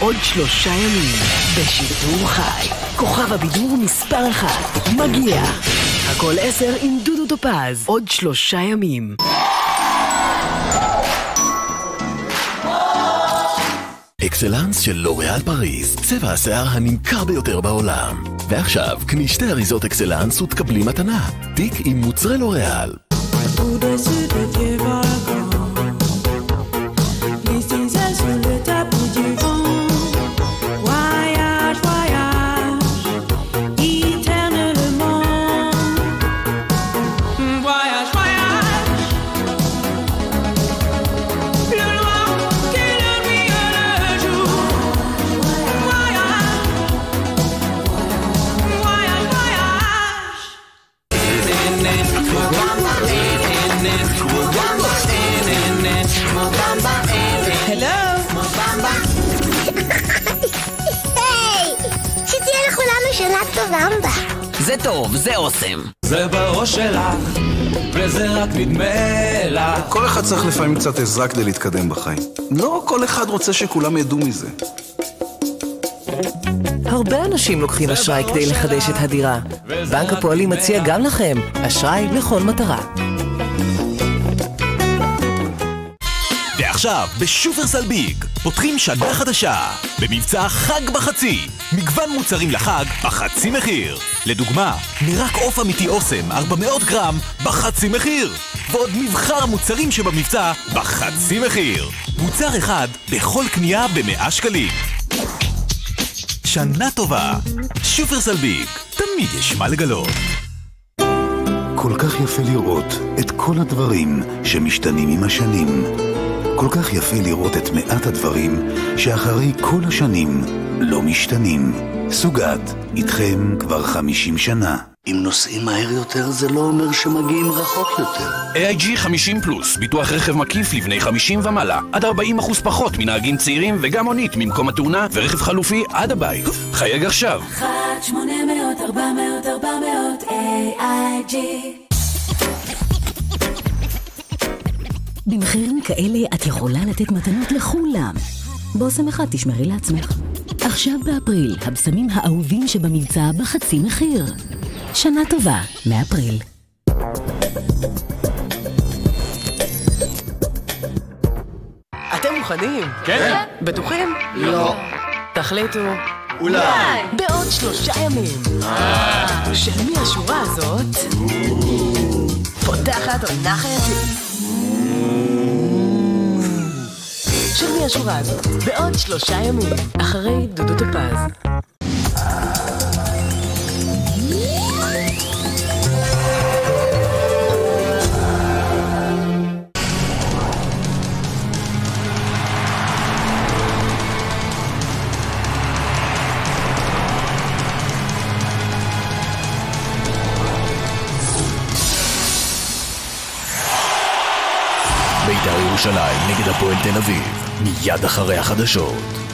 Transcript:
עוד שלושה ימים, בשידור חי. כוכב הבידור מספר אחת, מגיע. הכל עשר עם דודו טופז, עוד שלושה ימים. אקסלנס של לוריאל פריז, צבע השיער הנמכר ביותר בעולם. ועכשיו, קני שתי אריזות אקסלנס ותקבלי מתנה. תיק עם מוצרי לוריאל. היי! שתהיה לכולנו שנה טובה אמבה. זה טוב, זה אוסם. זה בראש שלך, וזה רק נדמה לך. כל אחד צריך לפעמים קצת עזרה כדי להתקדם בחיים. לא כל אחד רוצה שכולם ידעו מזה. הרבה אנשים לוקחים אשראי כדי לחדש את הדירה. בנק הפועלים מציע גם לכם אשראי לכל מטרה. ועכשיו, בשופרסל ביג, פותחים שנה חדשה. במבצע חג בחצי. מגוון מוצרים לחג בחצי מחיר. לדוגמה, מרק עוף אמיתי אוסם 400 גרם בחצי מחיר. ועוד מבחר מוצרים שבמבצע בחצי מחיר. מוצר אחד בכל קנייה ב-100 שקלים. שנה טובה. שופרסל ביג, תמיד יש מה לגלות. כל כך יפה לראות את כל הדברים שמשתנים עם השנים. כל כך יפה לראות את מעט הדברים שאחרי כל השנים לא משתנים. סוגת, איתכם כבר 50 שנה. אם נוסעים מהר יותר זה לא אומר שמגיעים רחוק יותר. AIG 50 פלוס, ביטוח רכב מקיף לבני 50 ומעלה, עד 40% פחות מנהגים צעירים וגם מונית ממקום התאונה ורכב חלופי עד הבית. חייג עכשיו. 1 800 400 400 AIG במחירים כאלה את יכולה לתת מתנות לכולם. בושם אחד תשמרי לעצמך. עכשיו באפריל, הבשמים האהובים שבמבצע בחצי מחיר. שנה טובה, מאפריל. אתם מוכנים? כן. בטוחים? לא. תחליטו. אולי. בעוד שלושה ימים. של מי השורה הזאת? פותחת עונה חייתית. של מי השורה הזאת? בעוד שלושה ימים. אחרי דודו טופז. בית"ר ירושלים נגד הפועל תל אביב, מיד אחרי החדשות.